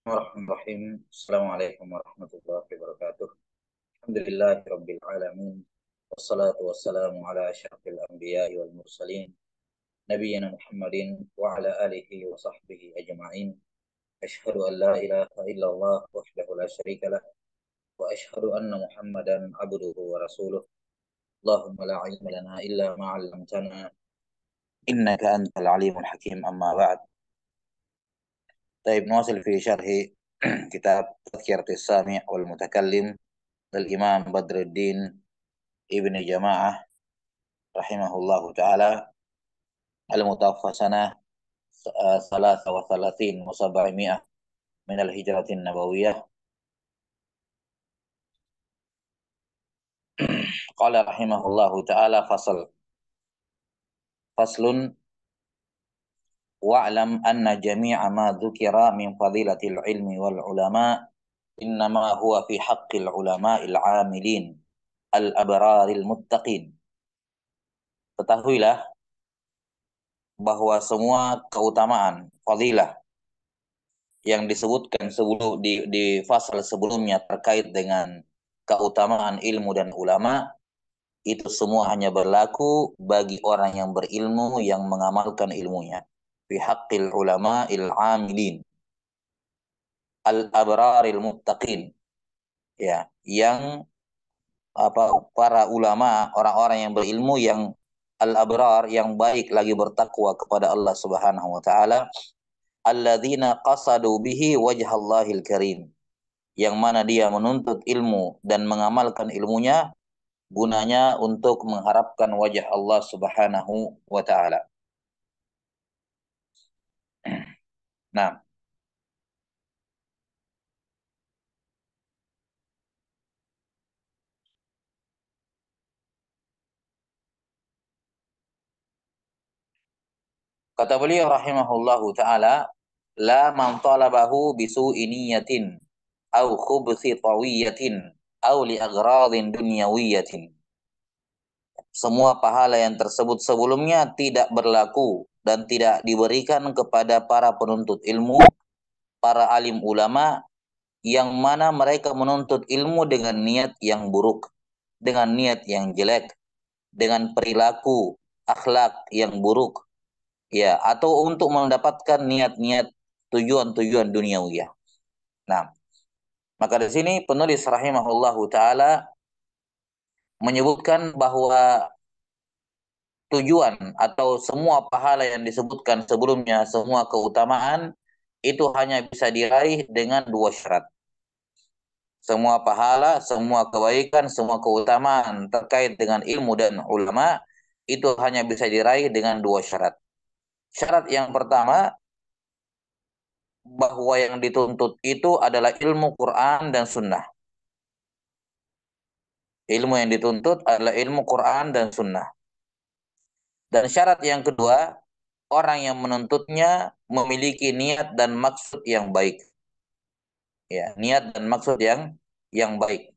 بسم الله الرحمن الرحيم. السلام عليكم ورحمة الله وبركاته. الحمد لله رب العالمين والصلاة والسلام على أشرف الأنبياء والمرسلين نبينا محمد وعلى آله وصحبه أجمعين. أشهد أن لا إله إلا الله وحده لا شريك له وأشهد أن محمدا عبده ورسوله. اللهم لا علم لنا إلا ما علمتنا إنك أنت العليم الحكيم. أما بعد طيب نواصل في شرح كتاب تذكرة السامع والمتكلم للإمام بدر الدين ابن جماعة رحمه الله تعالى المتوفى سنة ثلاثة وثلاثين وسبعمائة من الهجرة النبوية قال رحمه الله تعالى فصل فصل wa'lam anna jami'a ma dzukira min fadilatil ilmi wal ulama innama huwa fi haqqil ulama'il 'amilin al abraril muttaqin. Ketahuilah bahwa semua keutamaan fadilah yang disebutkan sebelum di di fasal sebelumnya terkait dengan keutamaan ilmu dan ulama itu semua hanya berlaku bagi orang yang berilmu yang mengamalkan ilmunya fi haqqil il amilin. Al abraril muttaqin. Ya yang apa para ulama orang-orang yang berilmu yang al abrar yang baik lagi bertakwa kepada Allah Subhanahu wa taala. Alladzina qasadu bihi wajhallahil karim. Yang mana dia menuntut ilmu dan mengamalkan ilmunya gunanya untuk mengharapkan wajah Allah Subhanahu wa taala Nah, kata beliau rahimahullahu taala, la man talabahu bisu'i niyatin au khubthi tawiyatin au li agradin dunyawiyatin. Semua pahala yang tersebut sebelumnya tidak berlaku dan tidak diberikan kepada para penuntut ilmu, para alim ulama yang mana mereka menuntut ilmu dengan niat yang buruk, dengan niat yang jelek, dengan perilaku akhlak yang buruk, ya, atau untuk mendapatkan niat-niat tujuan-tujuan duniawi. Nah, maka di sini penulis rahimahullahu taala menyebutkan bahwa tujuan atau semua pahala yang disebutkan sebelumnya, semua keutamaan itu hanya bisa diraih dengan dua syarat. Semua pahala, semua kebaikan, semua keutamaan terkait dengan ilmu dan ulama itu hanya bisa diraih dengan dua syarat. Syarat yang pertama bahwa yang dituntut itu adalah ilmu Quran dan Sunnah. Ilmu yang dituntut adalah ilmu Quran dan Sunnah. Dan syarat yang kedua, orang yang menuntutnya memiliki niat dan maksud yang baik. Ya, niat dan maksud yang yang baik.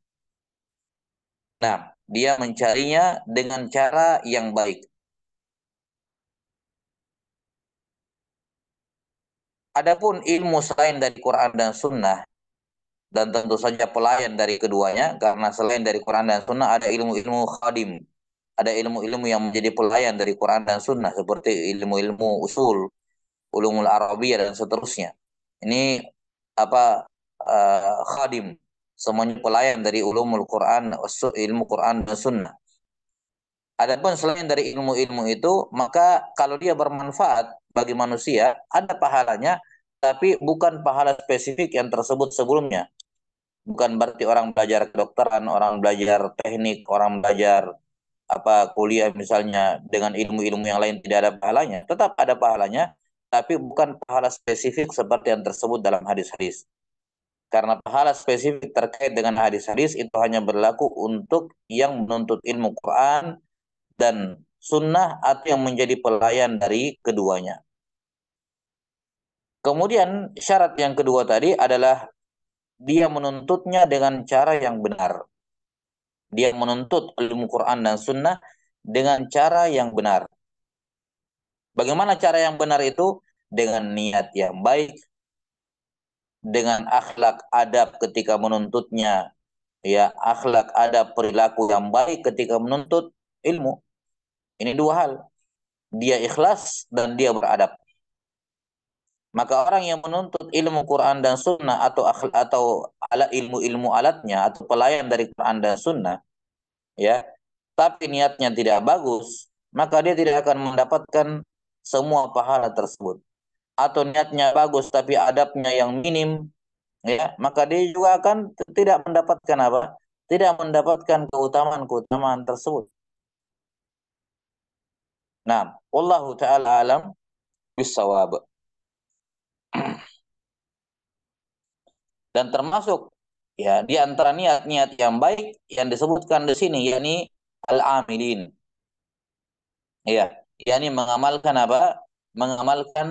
Nah, dia mencarinya dengan cara yang baik. Adapun ilmu selain dari Quran dan Sunnah, dan tentu saja pelayan dari keduanya, karena selain dari Quran dan Sunnah ada ilmu-ilmu khadim, ada ilmu-ilmu yang menjadi pelayan dari Quran dan Sunnah seperti ilmu-ilmu usul, ulumul Arabiyah dan seterusnya. Ini apa uh, khadim semuanya pelayan dari ulumul Quran, ilmu Quran dan Sunnah. Adapun selain dari ilmu-ilmu itu, maka kalau dia bermanfaat bagi manusia, ada pahalanya, tapi bukan pahala spesifik yang tersebut sebelumnya. Bukan berarti orang belajar kedokteran, orang belajar teknik, orang belajar apa kuliah misalnya dengan ilmu-ilmu yang lain tidak ada pahalanya, tetap ada pahalanya, tapi bukan pahala spesifik seperti yang tersebut dalam hadis-hadis. Karena pahala spesifik terkait dengan hadis-hadis itu hanya berlaku untuk yang menuntut ilmu Quran dan sunnah atau yang menjadi pelayan dari keduanya. Kemudian syarat yang kedua tadi adalah dia menuntutnya dengan cara yang benar. Dia menuntut ilmu Quran dan Sunnah dengan cara yang benar. Bagaimana cara yang benar itu? Dengan niat yang baik, dengan akhlak adab ketika menuntutnya, ya akhlak adab perilaku yang baik ketika menuntut ilmu. Ini dua hal. Dia ikhlas dan dia beradab. Maka orang yang menuntut ilmu Quran dan Sunnah atau atau ala ilmu-ilmu alatnya atau pelayan dari Quran dan Sunnah, ya, tapi niatnya tidak bagus, maka dia tidak akan mendapatkan semua pahala tersebut. Atau niatnya bagus tapi adabnya yang minim, ya, maka dia juga akan tidak mendapatkan apa? Tidak mendapatkan keutamaan-keutamaan tersebut. Nah, Allah taala alam bisawab. Dan termasuk ya di antara niat-niat yang baik yang disebutkan di sini yakni al-amilin. Ya, yakni mengamalkan apa? Mengamalkan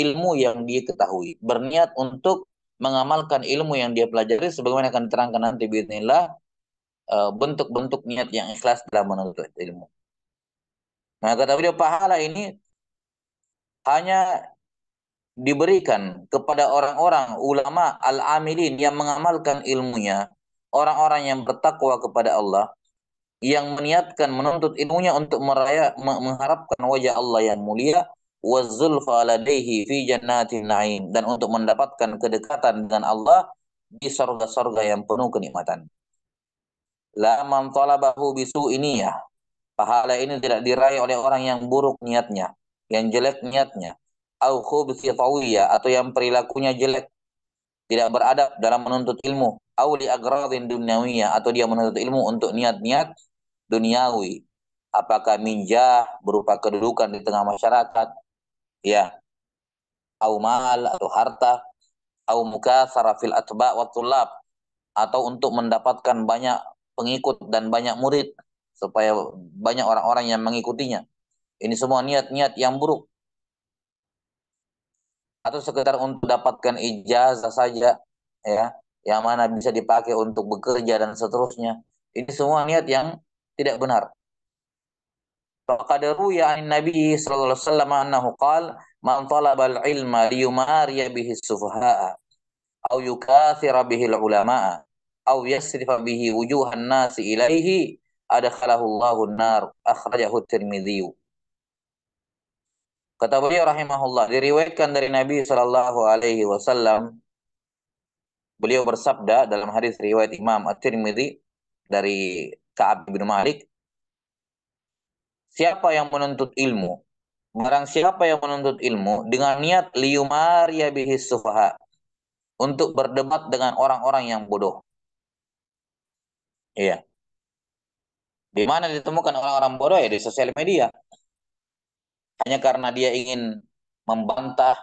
ilmu yang dia ketahui, berniat untuk mengamalkan ilmu yang dia pelajari sebagaimana akan diterangkan nanti bismillah eh, bentuk-bentuk niat yang ikhlas dalam menuntut ilmu. Nah, kata beliau pahala ini hanya diberikan kepada orang-orang ulama al-amilin yang mengamalkan ilmunya, orang-orang yang bertakwa kepada Allah, yang meniatkan menuntut ilmunya untuk meraya, mengharapkan wajah Allah yang mulia, wazulfa fi jannatin na'im dan untuk mendapatkan kedekatan dengan Allah di sorga-sorga yang penuh kenikmatan. La man talabahu bisu ini ya. Pahala ini tidak diraih oleh orang yang buruk niatnya, yang jelek niatnya au khubthi atau yang perilakunya jelek tidak beradab dalam menuntut ilmu au li agradin atau dia menuntut ilmu untuk niat-niat duniawi. Apakah minjah berupa kedudukan di tengah masyarakat? Ya. Au mal atau harta? Au mukatsara fil atba wa tulab atau untuk mendapatkan banyak pengikut dan banyak murid supaya banyak orang-orang yang mengikutinya. Ini semua niat-niat yang buruk atau sekedar untuk dapatkan ijazah saja ya yang mana bisa dipakai untuk bekerja dan seterusnya. Ini semua niat yang tidak benar. Faqad ruya an Nabi sallallahu alaihi wasallam annahu qala man talaba al-ilma liyumariya bihi as-sufaha'a aw yukathira bihi al-ulama'a aw yasrifa bihi wujuhan nasi ilaihi adkhalahu Allahu an-nar akhrajahu at-Tirmidzi Kata beliau rahimahullah, diriwayatkan dari Nabi Shallallahu Alaihi Wasallam, beliau bersabda dalam hadis riwayat Imam At-Tirmidzi dari Ka'ab bin Malik, siapa yang menuntut ilmu, barang siapa yang menuntut ilmu dengan niat liyumariya bihi sufaha, untuk berdebat dengan orang-orang yang bodoh. Iya. Di mana ditemukan orang-orang bodoh ya di sosial media hanya karena dia ingin membantah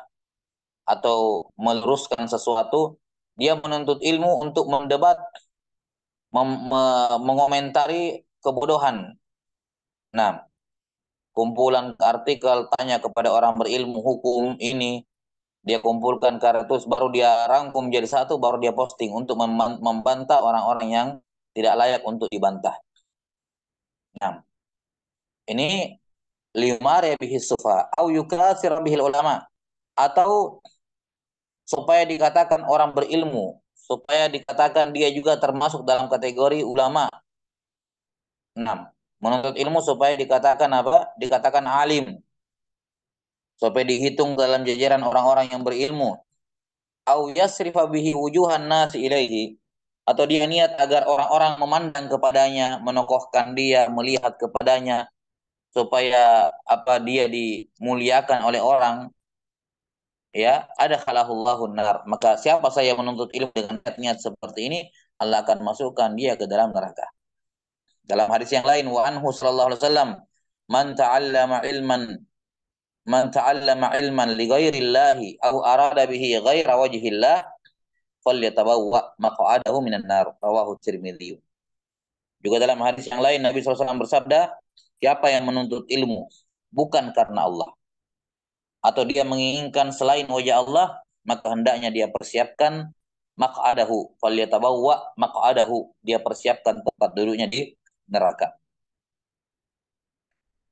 atau meluruskan sesuatu, dia menuntut ilmu untuk mendebat, mengomentari kebodohan. Nah, kumpulan artikel tanya kepada orang berilmu hukum ini, dia kumpulkan kartus baru dia rangkum jadi satu baru dia posting untuk membantah orang-orang yang tidak layak untuk dibantah. Nah, ini lima bihi sufa au yukatsir bihil ulama atau supaya dikatakan orang berilmu supaya dikatakan dia juga termasuk dalam kategori ulama. 6. Menuntut ilmu supaya dikatakan apa? Dikatakan alim. Supaya dihitung dalam jajaran orang-orang yang berilmu. Au yasrifa bihi wujuhan nasi ilaihi. Atau dia niat agar orang-orang memandang kepadanya, menokohkan dia, melihat kepadanya, supaya apa dia dimuliakan oleh orang ya ada khalahullahu nar. Maka siapa saya menuntut ilmu dengan niat seperti ini Allah akan masukkan dia ke dalam neraka. Dalam hadis yang lain wa anhu sallallahu alaihi wasallam man ta'allama ilman man ta'allama ilman li ghairillahi aw arada bihi ghaira wajhillah falyatabawwa maq'adahu minan nar. Rawahu tirmidzi juga dalam hadis yang lain Nabi SAW bersabda Siapa yang menuntut ilmu? Bukan karena Allah. Atau dia menginginkan selain wajah Allah, maka hendaknya dia persiapkan maq'adahu. Falyatabawwa maq'adahu. Dia persiapkan tempat duduknya di neraka.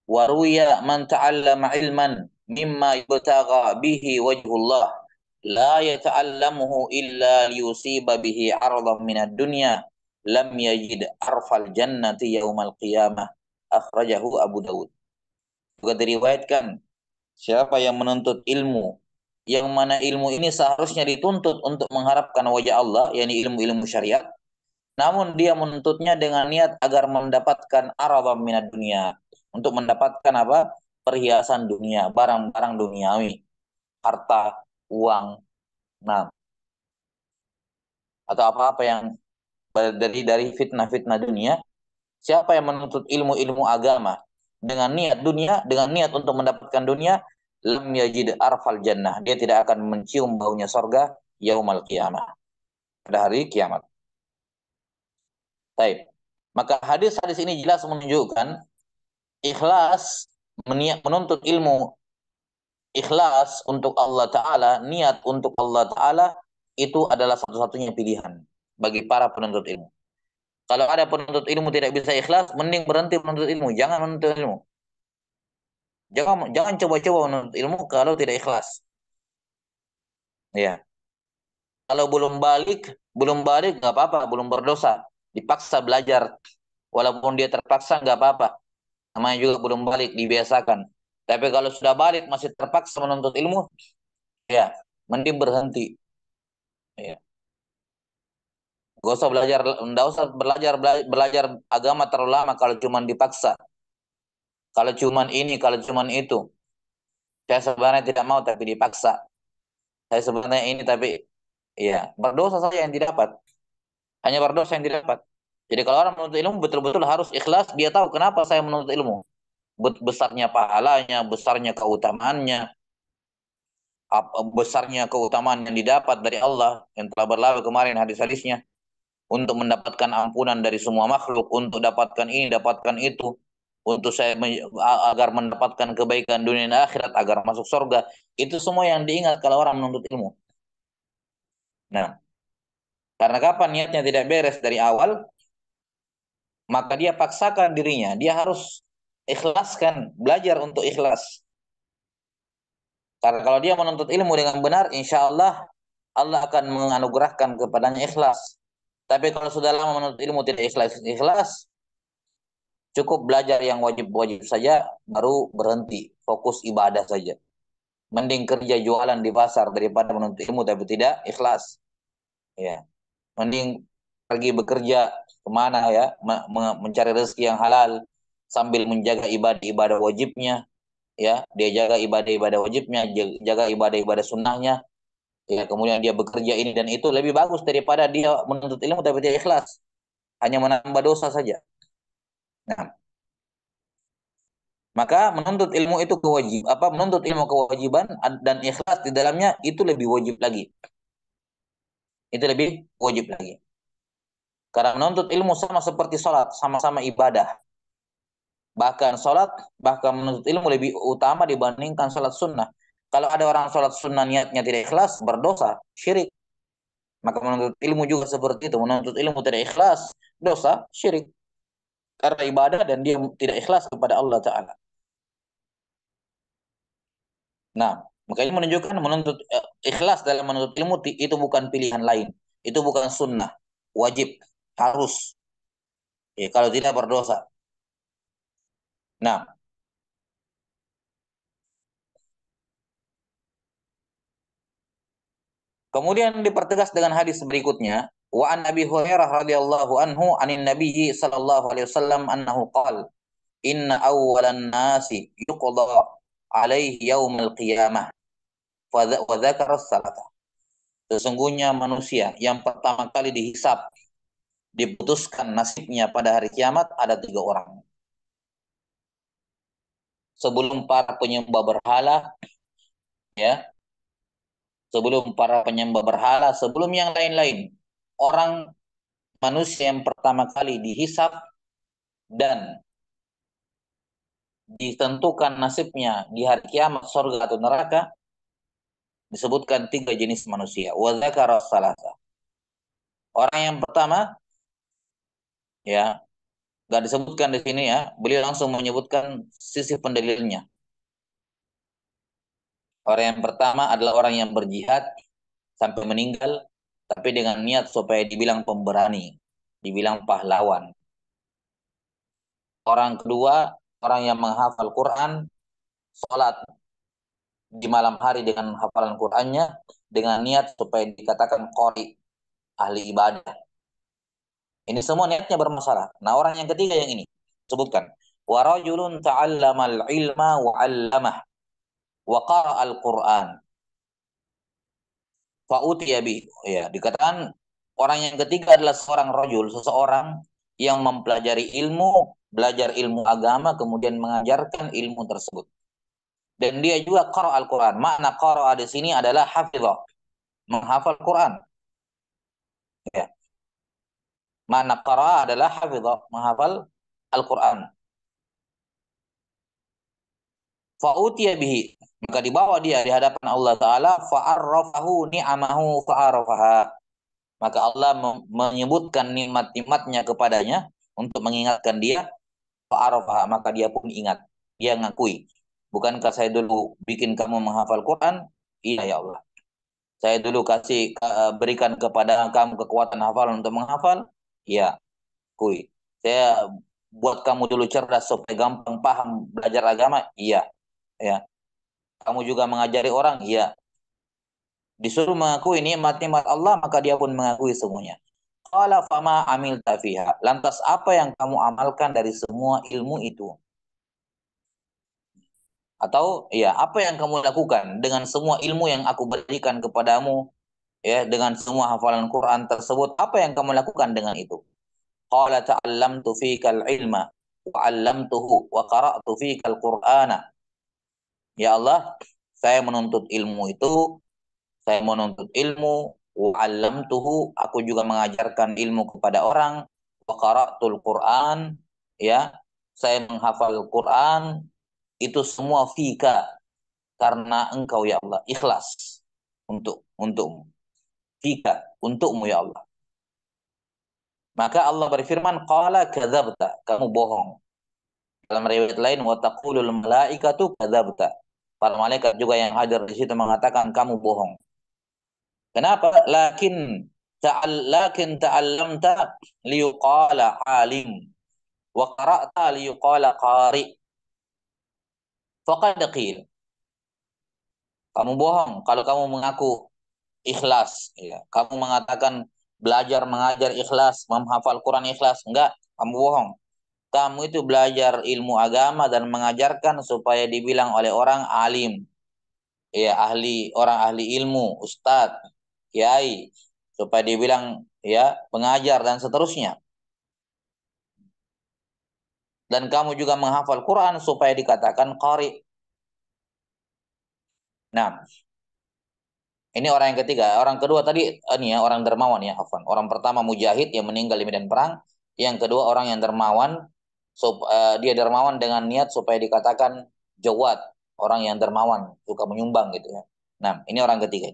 Waruya man ta'allama ilman mimma yubtagha bihi wajhullah la yata'allamuhu illa liyusiba bihi 'aradan minad dunya. Lam yajid arfal jannati yaumal qiyamah akhrajahu Abu Dawud. Juga diriwayatkan siapa yang menuntut ilmu yang mana ilmu ini seharusnya dituntut untuk mengharapkan wajah Allah yakni ilmu-ilmu syariat. Namun dia menuntutnya dengan niat agar mendapatkan arabam minat dunia. Untuk mendapatkan apa? Perhiasan dunia barang-barang duniawi. Harta uang nah. Atau apa-apa yang dari dari fitnah-fitnah dunia siapa yang menuntut ilmu-ilmu agama? Dengan niat dunia dengan niat untuk mendapatkan dunia lam yajid arfal jannah. Dia tidak akan mencium baunya sorga yaumal kiamah pada hari kiamat. Baik. Maka hadis-hadis ini jelas menunjukkan ikhlas menuntut ilmu. Ikhlas untuk Allah taala, niat untuk Allah taala itu adalah satu-satunya pilihan bagi para penuntut ilmu. Kalau ada penuntut ilmu tidak bisa ikhlas, mending berhenti menuntut ilmu, jangan menuntut ilmu. Jangan jangan coba-coba menuntut ilmu kalau tidak ikhlas. Ya. Kalau belum balik, belum balik nggak apa-apa, belum berdosa. Dipaksa belajar. Walaupun dia terpaksa nggak apa-apa. Namanya juga belum balik dibiasakan. Tapi kalau sudah balik masih terpaksa menuntut ilmu ya mending berhenti. Ya Gak usah belajar, nggak usah belajar, belajar agama terlalu lama kalau cuma dipaksa. Kalau cuma ini, kalau cuma itu. Saya sebenarnya tidak mau tapi dipaksa. Saya sebenarnya ini tapi ya berdosa saja yang didapat hanya berdosa yang didapat. Jadi kalau orang menuntut ilmu betul-betul harus ikhlas, dia tahu kenapa saya menuntut ilmu. Besarnya pahalanya, besarnya keutamaannya, besarnya keutamaan yang didapat dari Allah yang telah berlalu kemarin hadis-hadisnya untuk mendapatkan ampunan dari semua makhluk, untuk dapatkan ini, dapatkan itu, untuk saya agar mendapatkan kebaikan dunia dan akhirat, agar masuk surga. Itu semua yang diingat kalau orang menuntut ilmu. Nah, karena kapan niatnya tidak beres dari awal, maka dia paksakan dirinya. Dia harus ikhlaskan, belajar untuk ikhlas. Karena kalau dia menuntut ilmu dengan benar, insya Allah Allah akan menganugerahkan kepadanya ikhlas. Tapi kalau sudah lama menuntut ilmu tidak ikhlas, ikhlas. Cukup belajar yang wajib-wajib saja, baru berhenti, fokus ibadah saja. Mending kerja jualan di pasar daripada menuntut ilmu tapi tidak ikhlas. Ya. Mending pergi bekerja ke mana ya mencari rezeki yang halal sambil menjaga ibadah-ibadah wajibnya. Ya dia jaga ibadah-ibadah wajibnya jaga ibadah-ibadah sunnahnya ya kemudian dia bekerja ini dan itu lebih bagus daripada dia menuntut ilmu tapi dia ikhlas hanya menambah dosa saja nah maka menuntut ilmu itu kewajib apa menuntut ilmu kewajiban dan ikhlas di dalamnya itu lebih wajib lagi itu lebih wajib lagi. Karena menuntut ilmu sama seperti sholat, sama-sama ibadah. Bahkan sholat, bahkan menuntut ilmu lebih utama dibandingkan sholat sunnah. Kalau ada orang sholat sunnah niatnya tidak ikhlas, berdosa, syirik. Maka menuntut ilmu juga seperti itu. Menuntut ilmu tidak ikhlas, dosa, syirik. Karena ibadah dan dia tidak ikhlas kepada Allah Ta'ala. Nah, maka ini menunjukkan menuntut eh, ikhlas dalam menuntut ilmu itu bukan pilihan lain. Itu bukan sunnah. Wajib. Harus. Ya, kalau tidak berdosa. Nah. Kemudian dipertegas dengan hadis berikutnya. Wa an Abi Hurairah radhiyallahu anhu anin Nabi sallallahu alaihi wasallam annahu qala inna awwalan nasi yuqda alaihi yaumil qiyamah wa salata. Sesungguhnya manusia yang pertama kali dihisap, diputuskan nasibnya pada hari kiamat ada tiga orang. Sebelum para penyembah berhala, ya, sebelum para penyembah berhala, sebelum yang lain-lain, orang manusia yang pertama kali dihisap dan ditentukan nasibnya di hari kiamat surga atau neraka disebutkan tiga jenis manusia. Wadzakara salasa. Orang yang pertama ya nggak disebutkan di sini ya, beliau langsung menyebutkan sisi pendalilnya. Orang yang pertama adalah orang yang berjihad sampai meninggal tapi dengan niat supaya dibilang pemberani, dibilang pahlawan. Orang kedua, orang yang menghafal Quran, sholat di malam hari dengan hafalan Qurannya, dengan niat supaya dikatakan qori, ahli ibadah. Ini semua niatnya bermasalah. Nah orang yang ketiga yang ini, sebutkan. Warajulun ta'allamal ilma 'allamah wa al Qur'an. Fa'utiya bi. Ya, dikatakan orang yang ketiga adalah seorang rajul, seseorang yang mempelajari ilmu, belajar ilmu agama, kemudian mengajarkan ilmu tersebut. Dan dia juga qara al-Quran. Makna qara di sini adalah hafizah. Menghafal Quran. Ya. Makna qara adalah hafizah. Menghafal Al-Quran. Fa'utiya bihi. Maka dibawa dia di hadapan Allah Ta'ala. Fa'arrafahu ni'amahu fa'arrafaha. Maka Allah menyebutkan nikmat-nikmatnya kepadanya untuk mengingatkan dia. Fa'arrafaha. Maka dia pun ingat. Dia ngakui. Bukankah saya dulu bikin kamu menghafal Quran? Iya ya Allah. Saya dulu kasih berikan kepada kamu kekuatan hafal untuk menghafal? Iya. Kui. Saya buat kamu dulu cerdas supaya gampang paham belajar agama? Iya ya kamu juga mengajari orang? Ya disuruh mengakui nikmat-nikmat Allah maka dia pun mengakui semuanya. Qala fama amil tafiha lantas apa yang kamu amalkan dari semua ilmu itu? Atau ya apa yang kamu lakukan dengan semua ilmu yang aku berikan kepadamu ya dengan semua hafalan Quran tersebut apa yang kamu lakukan dengan itu? Qala ta'allamtu fikal ilma wa 'allamtuhu wa qara'tu fikal qur'ana Ya Allah, saya menuntut ilmu itu, saya menuntut ilmu, alam tuhu, aku juga mengajarkan ilmu kepada orang, qara'tul Quran, ya, saya menghafal Quran, itu semua fika karena engkau ya Allah ikhlas untuk untukmu fika untukmu ya Allah. Maka Allah berfirman qala kadzabta kamu bohong. Dalam riwayat lain wa taqulul malaikatu kadzabta Para malaikat juga yang hadir di situ mengatakan kamu bohong. Kenapa? Lakin ta'al lakin ta'allamta liyuqala alim wa qara'ta liyuqala qari. Faqad qil. Kamu bohong kalau kamu mengaku ikhlas, ya. Kamu mengatakan belajar mengajar ikhlas, menghafal Quran ikhlas, enggak, kamu bohong kamu itu belajar ilmu agama dan mengajarkan supaya dibilang oleh orang alim. Ya, ahli orang ahli ilmu, ustadz, kiai, supaya dibilang ya pengajar dan seterusnya. Dan kamu juga menghafal Quran supaya dikatakan qari. Nah, ini orang yang ketiga. Orang kedua tadi ini ya orang dermawan ya, Hafan. Orang pertama mujahid yang meninggal di medan perang. Yang kedua orang yang dermawan so, uh, dia dermawan dengan niat supaya dikatakan jawat orang yang dermawan suka menyumbang gitu ya. Nah ini orang ketiga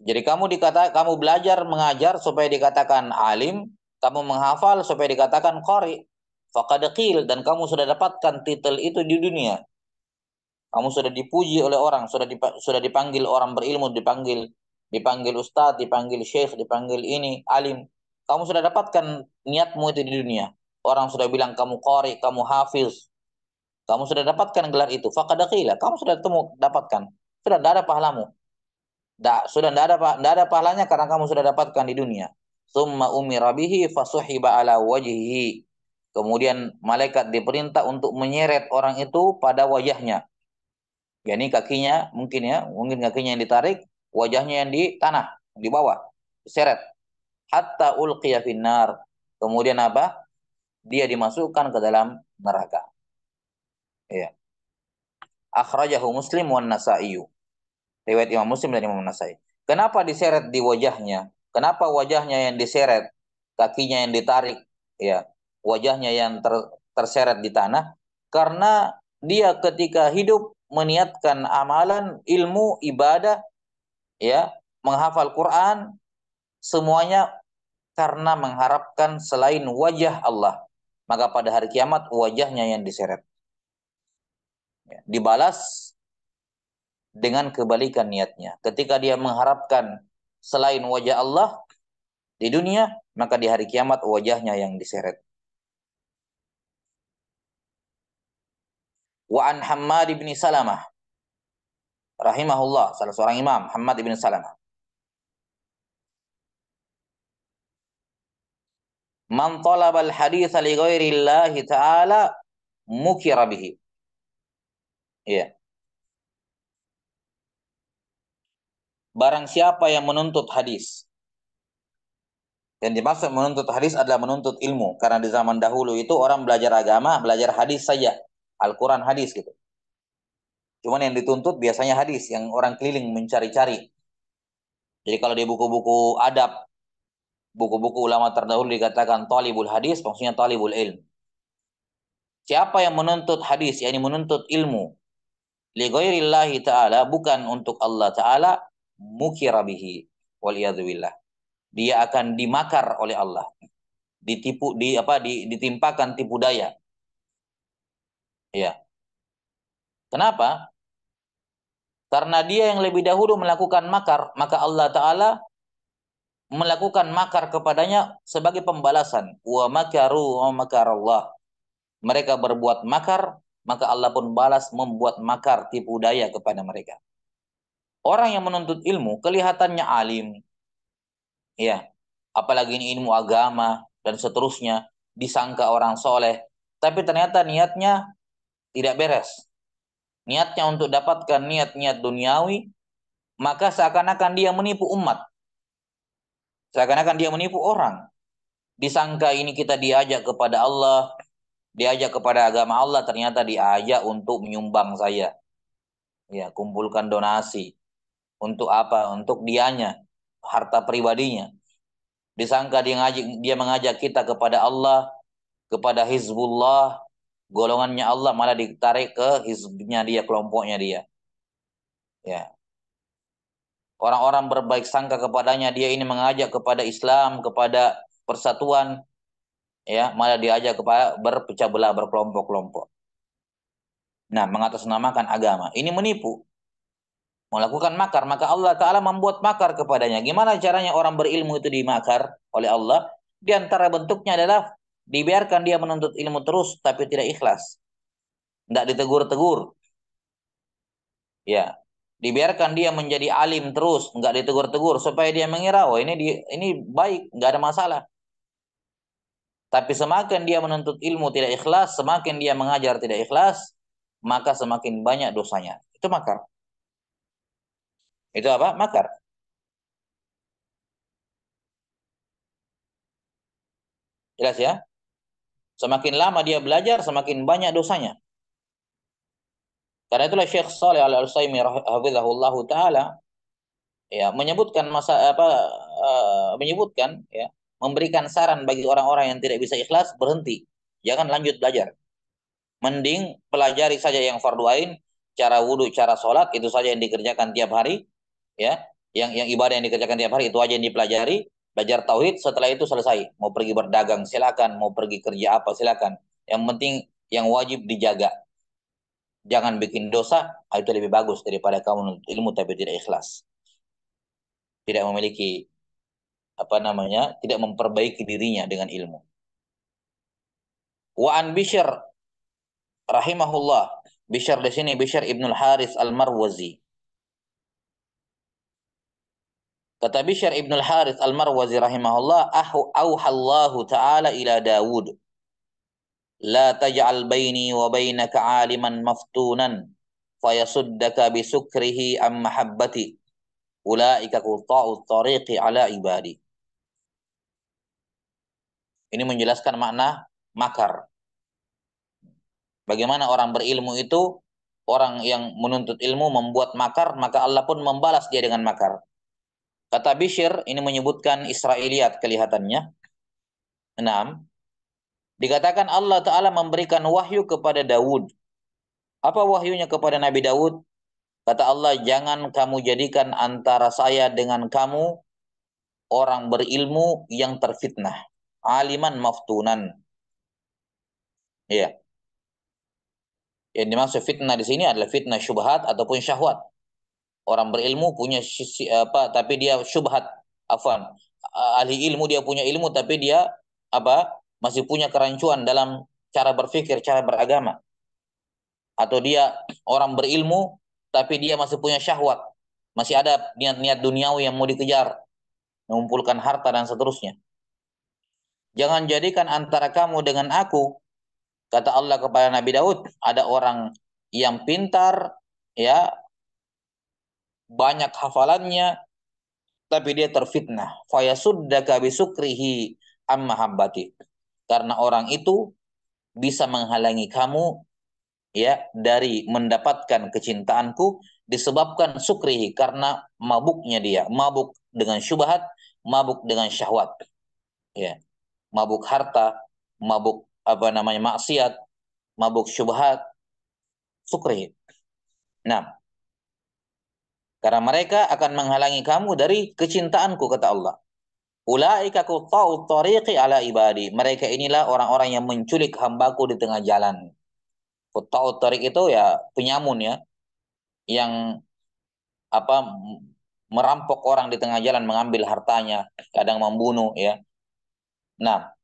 jadi kamu dikata kamu belajar mengajar supaya dikatakan alim kamu menghafal supaya dikatakan qari faqad dan kamu sudah dapatkan titel itu di dunia. Kamu sudah dipuji oleh orang sudah dip, sudah dipanggil orang berilmu dipanggil dipanggil ustadz dipanggil syekh dipanggil ini alim kamu sudah dapatkan niatmu itu di dunia. Orang sudah bilang kamu qari, kamu hafiz. Kamu sudah dapatkan gelar itu. Fakadakila. Kamu sudah temu, dapatkan. Sudah tidak ada pahlamu. Da, sudah tidak ada, tidak ada pahalanya karena kamu sudah dapatkan di dunia. Summa umira bihi fasuhiba ala wajhihi. Kemudian malaikat diperintah untuk menyeret orang itu pada wajahnya. Ya ini kakinya mungkin ya, mungkin kakinya yang ditarik, wajahnya yang di tanah, di bawah, diseret hatta ulqiya finnar. Kemudian apa? Dia dimasukkan ke dalam neraka. Ya. Akhrajahu Muslim wan Nasa'i. Riwayat Imam Muslim dan Imam Nasai. Kenapa diseret di wajahnya? Kenapa wajahnya yang diseret, kakinya yang ditarik, ya, wajahnya yang ter, terseret di tanah? Karena dia ketika hidup meniatkan amalan, ilmu, ibadah, ya, menghafal Quran, semuanya karena mengharapkan selain wajah Allah. Maka pada hari kiamat wajahnya yang diseret. Ya, dibalas dengan kebalikan niatnya. Ketika dia mengharapkan selain wajah Allah di dunia, maka di hari kiamat wajahnya yang diseret. Wa an Hammad bin Salamah rahimahullah, salah seorang imam, Hammad bin Salamah. Man talabal haditha li ghairi Allah ta'ala mukira bihi. Iya. Barang siapa yang menuntut hadis. Yang dimaksud menuntut hadis adalah menuntut ilmu. Karena di zaman dahulu itu orang belajar agama, belajar hadis saja. Al-Quran hadis gitu. Cuman yang dituntut biasanya hadis, yang orang keliling mencari-cari. Jadi kalau di buku-buku adab, buku-buku ulama terdahulu dikatakan talibul hadis, maksudnya talibul ilm. Siapa yang menuntut hadis, yakni menuntut ilmu, li ghairillahi ta'ala, bukan untuk Allah ta'ala, mukira bihi, waliyadzubillah. Dia akan dimakar oleh Allah. Ditipu, di apa, di, ditimpakan tipu daya. Ya. Kenapa? Karena dia yang lebih dahulu melakukan makar, maka Allah Ta'ala melakukan makar kepadanya sebagai pembalasan. Wa makaru wa makarallah. Mereka berbuat makar, maka Allah pun balas membuat makar tipu daya kepada mereka. Orang yang menuntut ilmu kelihatannya alim. Ya, apalagi ini ilmu agama dan seterusnya, disangka orang soleh, tapi ternyata niatnya tidak beres. Niatnya untuk dapatkan niat-niat duniawi, maka seakan-akan dia menipu umat. Seakan-akan dia menipu orang. Disangka ini kita diajak kepada Allah, diajak kepada agama Allah, ternyata diajak untuk menyumbang saya. Ya, kumpulkan donasi. Untuk apa? Untuk dianya, harta pribadinya. Disangka dia ngajak, dia mengajak kita kepada Allah, kepada Hizbullah, golongannya Allah malah ditarik ke hizbnya dia, kelompoknya dia. Ya, orang-orang berbaik sangka kepadanya dia ini mengajak kepada Islam kepada persatuan ya malah diajak kepada berpecah belah berkelompok-kelompok. Nah mengatasnamakan agama. Ini menipu. Melakukan makar maka Allah taala membuat makar kepadanya. Gimana caranya orang berilmu itu dimakar oleh Allah? Di antara bentuknya adalah dibiarkan dia menuntut ilmu terus tapi tidak ikhlas. Tidak ditegur-tegur. Ya dibiarkan dia menjadi alim terus, nggak ditegur-tegur supaya dia mengira, oh ini di, ini baik, nggak ada masalah. Tapi semakin dia menuntut ilmu tidak ikhlas, semakin dia mengajar tidak ikhlas, maka semakin banyak dosanya. Itu makar. Itu apa? Makar. Jelas ya? Semakin lama dia belajar, semakin banyak dosanya. Karena itulah Syekh Saleh Al Utsaimin hafizahullah taala ya menyebutkan masa apa uh, menyebutkan ya memberikan saran bagi orang-orang yang tidak bisa ikhlas berhenti, jangan lanjut belajar. Mending pelajari saja yang fardu ain, cara wudhu, cara sholat itu saja yang dikerjakan tiap hari, ya. Yang yang ibadah yang dikerjakan tiap hari itu aja yang dipelajari, belajar tauhid, setelah itu selesai. Mau pergi berdagang silakan, mau pergi kerja apa silakan. Yang penting yang wajib dijaga jangan bikin dosa, ah, itu lebih bagus daripada kamu ilmu tapi tidak ikhlas. Tidak memiliki apa namanya, tidak memperbaiki dirinya dengan ilmu. Wa an Bishr rahimahullah. Bishr di sini Bishr Ibnul Haris Al-Marwazi. Kata Bishr Ibnul Haris Al-Marwazi rahimahullah, auhallahu ta'ala ila Dawud la taj'al بيني wa عالما aliman maftunan fayasuddaka bisukrihi am mahabbati. Ulaika quta'u tariqi ala ibadi. Ini menjelaskan makna makar. Bagaimana orang berilmu itu orang yang menuntut ilmu membuat makar maka Allah pun membalas dia dengan makar. Kata Bishir ini menyebutkan Israeliat kelihatannya. 6 Dikatakan Allah Ta'ala memberikan wahyu kepada Dawud. Apa wahyunya kepada Nabi Dawud? Kata Allah, jangan kamu jadikan antara saya dengan kamu orang berilmu yang terfitnah. Aliman maftunan. Ya. Yang dimaksud fitnah di sini adalah fitnah syubhat ataupun syahwat. Orang berilmu punya sisi apa tapi dia syubhat afan. Ahli ilmu dia punya ilmu tapi dia apa? Masih punya kerancuan dalam cara berpikir, cara beragama. Atau dia orang berilmu tapi dia masih punya syahwat. Masih ada niat-niat duniawi yang mau dikejar. Mengumpulkan harta dan seterusnya. Jangan jadikan antara kamu dengan aku Kata Allah kepada Nabi Daud, ada orang yang pintar, ya, banyak hafalannya, tapi dia terfitnah. Fayasuddaka bisukrihi amma. Karena orang itu bisa menghalangi kamu ya dari mendapatkan kecintaanku disebabkan sukrihi karena mabuknya dia, mabuk dengan syubhat, mabuk dengan syahwat. Ya. Mabuk harta, mabuk apa namanya maksiat, mabuk syubhat, sukri. Nah, karena mereka akan menghalangi kamu dari kecintaanku kata Allah. Ulaika kutta'u tariqi ala ibadi. Mereka inilah orang-orang yang menculik hambaku di tengah jalan. Kutta'u tariq itu ya penyamun ya. Yang apa merampok orang di tengah jalan mengambil hartanya, kadang membunuh ya. Nah,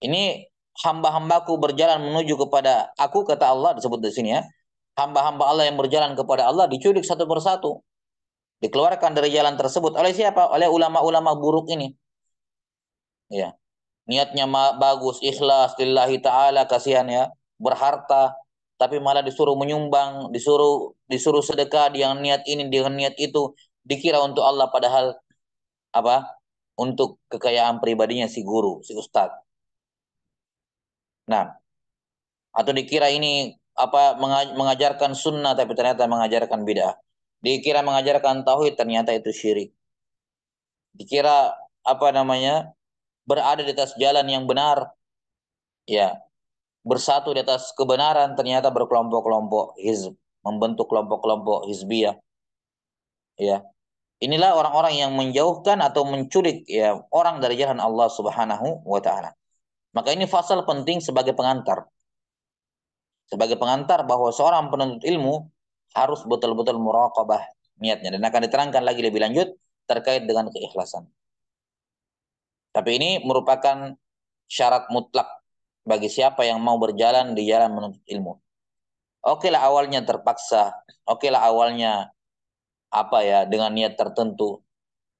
ini hamba-hambaku berjalan menuju kepada aku kata Allah disebut di sini ya. Hamba-hamba Allah yang berjalan kepada Allah diculik satu persatu. Dikeluarkan dari jalan tersebut oleh siapa? Oleh ulama-ulama buruk ini. Ya. Niatnya bagus, ikhlas lillahi taala kasihan ya, berharta tapi malah disuruh menyumbang, disuruh disuruh sedekah dengan niat ini, dengan niat itu, dikira untuk Allah padahal apa? Untuk kekayaan pribadinya si guru, si ustadz. Nah, atau dikira ini apa mengajarkan sunnah tapi ternyata mengajarkan bid'ah. Dikira mengajarkan tauhid ternyata itu syirik. Dikira apa namanya berada di atas jalan yang benar. Ya, bersatu di atas kebenaran ternyata berkelompok-kelompok hizb, membentuk kelompok-kelompok hizbiyah. Ya. Inilah orang-orang yang menjauhkan atau menculik ya orang dari jalan Allah Subhanahu wa taala. Maka ini fasal penting sebagai pengantar. Sebagai pengantar bahwa seorang penuntut ilmu harus betul-betul muraqabah niatnya dan akan diterangkan lagi lebih lanjut terkait dengan keikhlasan. Tapi ini merupakan syarat mutlak bagi siapa yang mau berjalan di jalan menuntut ilmu. Oke lah awalnya terpaksa, oke lah awalnya apa ya dengan niat tertentu.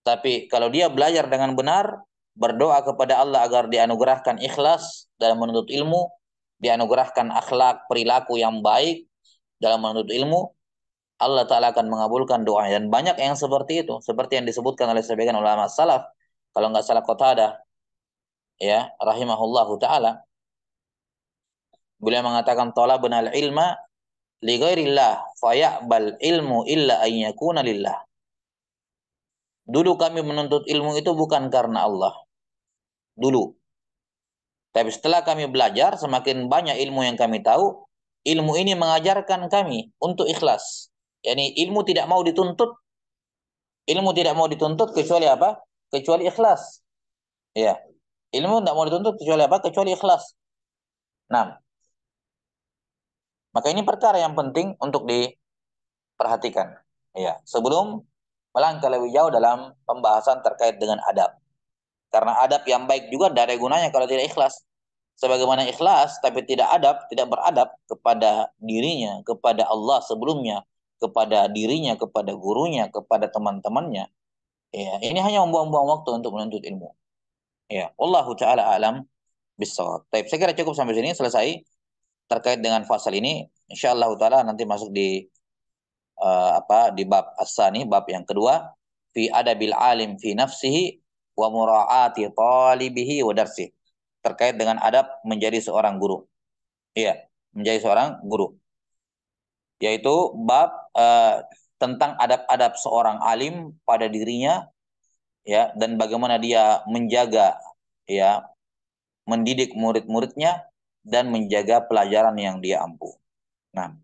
Tapi kalau dia belajar dengan benar, berdoa kepada Allah agar dianugerahkan ikhlas dalam menuntut ilmu, dianugerahkan akhlak perilaku yang baik dalam menuntut ilmu, Allah Ta'ala akan mengabulkan doa. Dan banyak yang seperti itu. Seperti yang disebutkan oleh sebagian ulama salaf. Kalau nggak salah ada ya, rahimahullahu ta'ala. Beliau mengatakan, talabun al-ilma li ghairillah fayaqbal ilmu illa ayyakuna lillah. Dulu kami menuntut ilmu itu bukan karena Allah dulu. Tapi setelah kami belajar, semakin banyak ilmu yang kami tahu, ilmu ini mengajarkan kami untuk ikhlas. Yani ilmu tidak mau dituntut, ilmu tidak mau dituntut kecuali apa? Kecuali ikhlas. Ya, ilmu tidak mau dituntut kecuali apa? Kecuali ikhlas. Nah, maka ini perkara yang penting untuk diperhatikan. Ya, sebelum melangkah lebih jauh dalam pembahasan terkait dengan adab. Karena adab yang baik juga tidak ada gunanya kalau tidak ikhlas. Sebagaimana ikhlas tapi tidak adab, tidak beradab kepada dirinya, kepada Allah sebelumnya, kepada dirinya, kepada gurunya, kepada teman-temannya. Ya, ini hanya membuang-buang waktu untuk menuntut ilmu. Ya, Allah taala alam bisawab. Baik, saya kira cukup sampai sini selesai terkait dengan fasal ini. Insyaallah taala nanti masuk di uh, apa di bab asani, bab yang kedua fi adabil alim fi nafsihi wa mura'ati talibihi wa darsi terkait dengan adab menjadi seorang guru. Iya, menjadi seorang guru. Yaitu bab uh, tentang adab-adab seorang alim pada dirinya ya dan bagaimana dia menjaga ya mendidik murid-muridnya dan menjaga pelajaran yang dia ampu. Nah,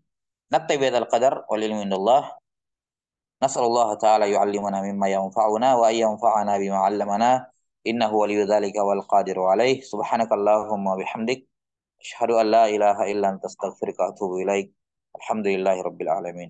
nattabi al qadar wal ilmu indallah. Nasallallahu taala yu'allimana mimma yanfa'una wa yanfa'ana bima 'allamana innahu waliyyu dzalika wal qadiru 'alaih. Subhanakallahumma bihamdik asyhadu an la ilaha illa anta astaghfiruka wa atubu ilaik. Alhamdulillahirabbil alamin.